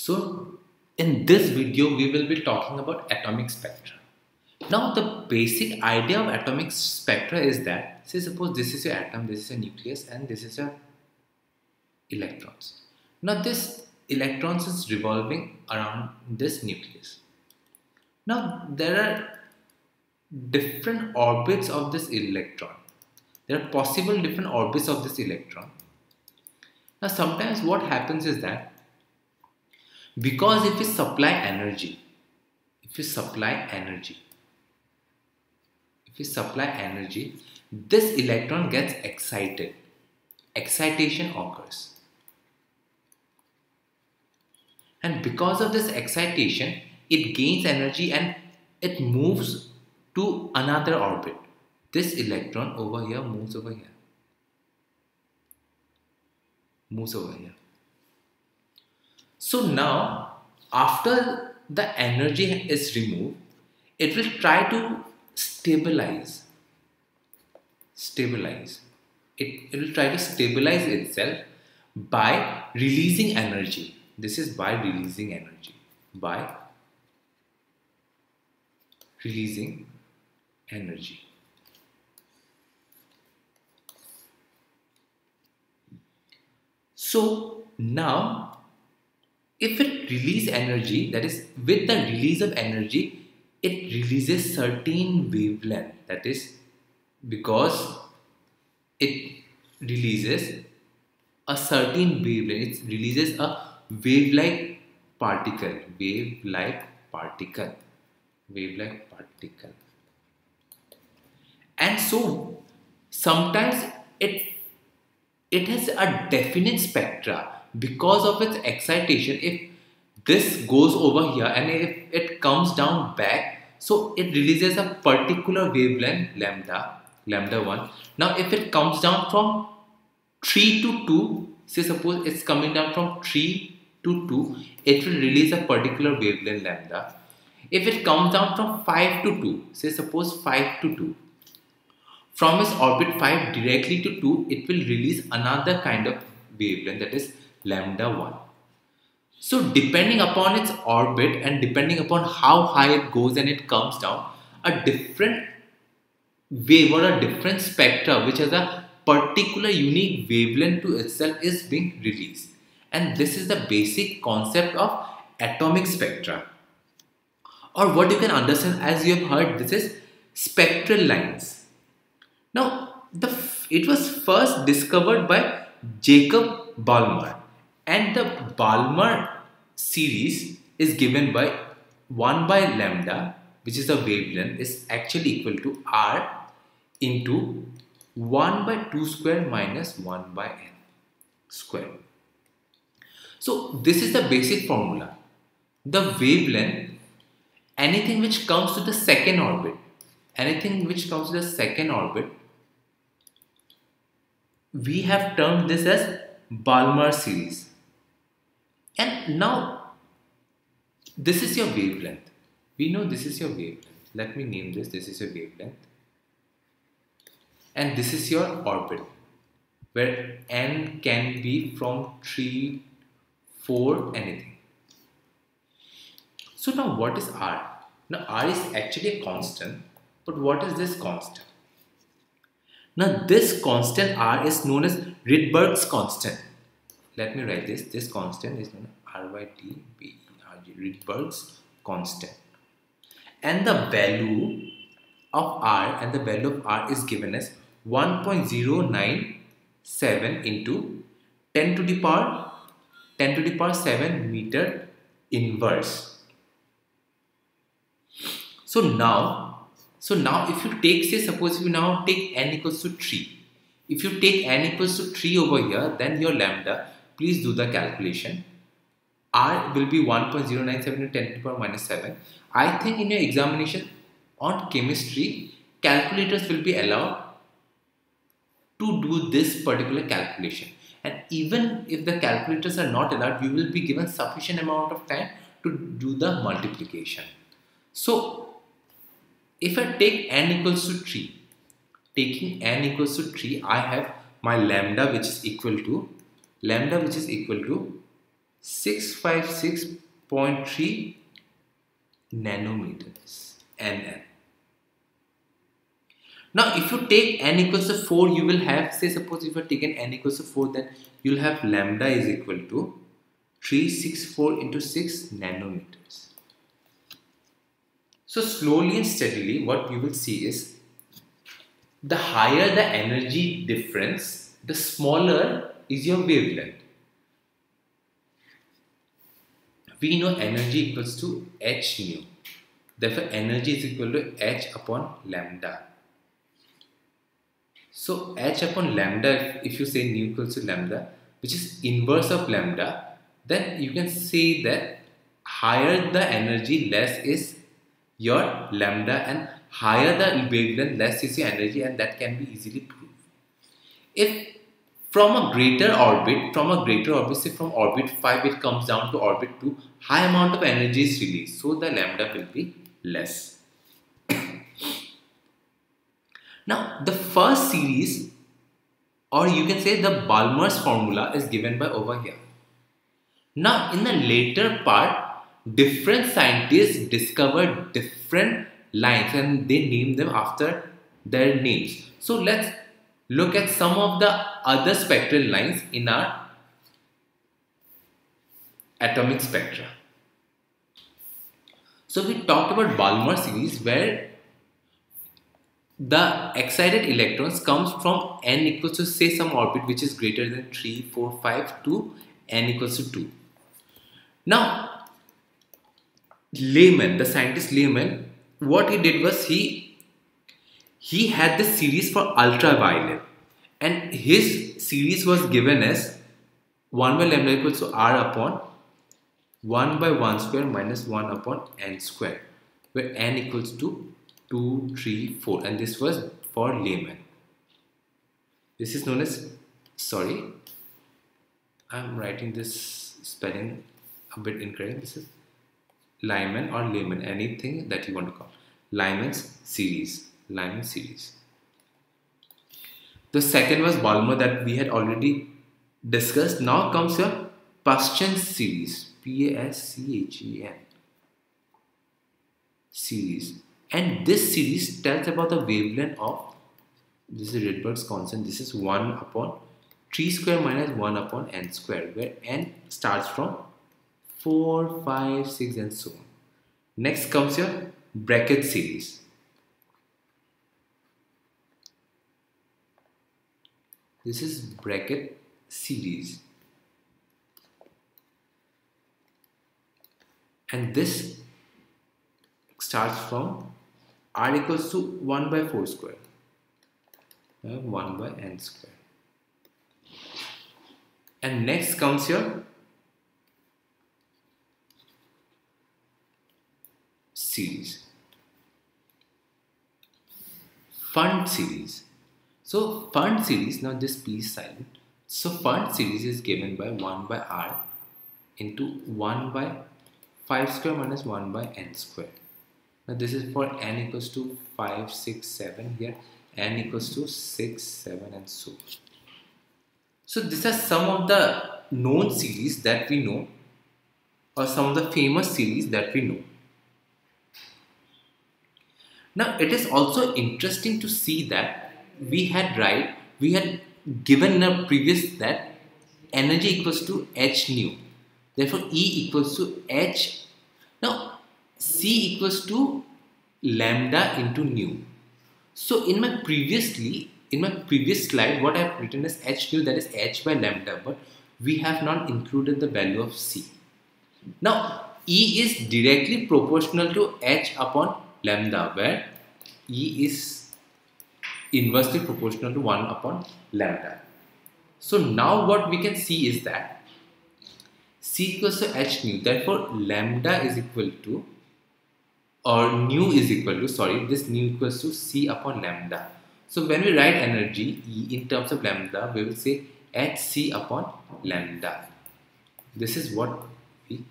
So in this video we will be talking about atomic spectra. Now the basic idea of atomic spectra is that say suppose this is your atom, this is a nucleus and this is your electrons. Now this electrons is revolving around this nucleus. Now there are different orbits of this electron. There are possible different orbits of this electron. Now sometimes what happens is that because if we supply energy, if we supply energy, if we supply energy, this electron gets excited. Excitation occurs. And because of this excitation, it gains energy and it moves to another orbit. This electron over here moves over here. Moves over here. So now, after the energy is removed, it will try to stabilize. Stabilize. It, it will try to stabilize itself by releasing energy. This is by releasing energy. By releasing energy. So now if it release energy, that is with the release of energy, it releases certain wavelength. That is because it releases a certain wavelength. It releases a wave-like particle. Wave-like particle. Wave-like particle. And so sometimes it it has a definite spectra because of its excitation if this goes over here and if it comes down back so it releases a particular wavelength lambda lambda 1 now if it comes down from 3 to 2 say suppose it's coming down from 3 to 2 it will release a particular wavelength lambda. If it comes down from 5 to 2 say suppose 5 to 2 from its orbit 5 directly to 2 it will release another kind of wavelength that is lambda 1. So depending upon its orbit and depending upon how high it goes and it comes down, a different wave or a different spectra which has a particular unique wavelength to itself is being released. And this is the basic concept of atomic spectra. Or what you can understand as you have heard, this is spectral lines. Now, the, it was first discovered by Jacob Balmer and the Balmer series is given by 1 by lambda which is the wavelength is actually equal to r into 1 by 2 square minus 1 by n square. So this is the basic formula. The wavelength, anything which comes to the second orbit, anything which comes to the second orbit, we have termed this as Balmer series. And now, this is your wavelength. We know this is your wavelength. Let me name this. This is your wavelength. And this is your orbit, where n can be from 3, 4, anything. So now what is r? Now r is actually a constant, but what is this constant? Now this constant r is known as Rydberg's constant let me write this. This constant is known RYT Rydberg's constant. And the value of R and the value of R is given as 1.097 into 10 to the power 10 to the power 7 meter inverse. So now so now if you take say suppose you now take n equals to 3 if you take n equals to 3 over here then your lambda please do the calculation. R will be 1.097 to 10 to the power minus 7. I think in your examination on chemistry, calculators will be allowed to do this particular calculation. And even if the calculators are not allowed, you will be given sufficient amount of time to do the multiplication. So, if I take n equals to 3, taking n equals to 3, I have my lambda which is equal to lambda which is equal to 656.3 nanometers nn. Now, if you take n equals to 4, you will have, say, suppose if you have taken n equals to 4, then you will have lambda is equal to 364 into 6 nanometers. So, slowly and steadily, what you will see is the higher the energy difference, the smaller is your wavelength. We know energy equals to h nu. Therefore, energy is equal to h upon lambda. So h upon lambda, if you say nu equals to lambda, which is inverse of lambda, then you can say that higher the energy, less is your lambda and higher the wavelength, less is your energy and that can be easily proved. If from a greater orbit, from a greater orbit, say from orbit 5 it comes down to orbit 2, high amount of energy is released. So the lambda will be less. Now, the first series, or you can say the Balmer's formula, is given by over here. Now, in the later part, different scientists discovered different lines and they named them after their names. So, let's look at some of the other spectral lines in our atomic spectra. So we talked about Balmer series where the excited electrons comes from n equals to say some orbit which is greater than 3, 4, 5 to n equals to 2. Now, Lyman, the scientist Lyman, what he did was he he had the series for ultraviolet and his series was given as 1 by lambda equals to r upon 1 by 1 square minus 1 upon n square where n equals to 2, 3, 4 and this was for Lyman. This is known as, sorry, I'm writing this spelling a bit incorrect. This is Lyman or Lyman, anything that you want to call. Lyman's series, Lyman series. The second was Balmer that we had already discussed. Now comes your Paschen series. P-A-S-C-H-E-N series and this series tells about the wavelength of this is Rydberg's constant this is 1 upon 3 square minus 1 upon n square where n starts from 4 5 6 and so on next comes your Brackett series this is Brackett series. And this starts from r equals to 1 by 4 square. Uh, 1 by n square. And next comes your series. Pfund series so Pfund series now this p is silent so Pfund series is given by 1 by r into 1 by 5 square minus 1 by n square. Now this is for n equals to 5, 6, 7 here n equals to 6, 7 and so. on. So these are some of the known series that we know or some of the famous series that we know. Now it is also interesting to see that we had right, we had given a previous that energy equals to h nu Therefore, E equals to H. Now, C equals to lambda into nu. So, in my previously, in my previous slide, what I have written is H nu, that is H by lambda, but we have not included the value of C. Now, E is directly proportional to H upon lambda, where E is inversely proportional to 1 upon lambda. So now what we can see is that C equals to h nu. Therefore, lambda is equal to or nu is equal to sorry this nu equals to c upon lambda. So when we write energy in terms of lambda, we will say hc upon lambda. This is what we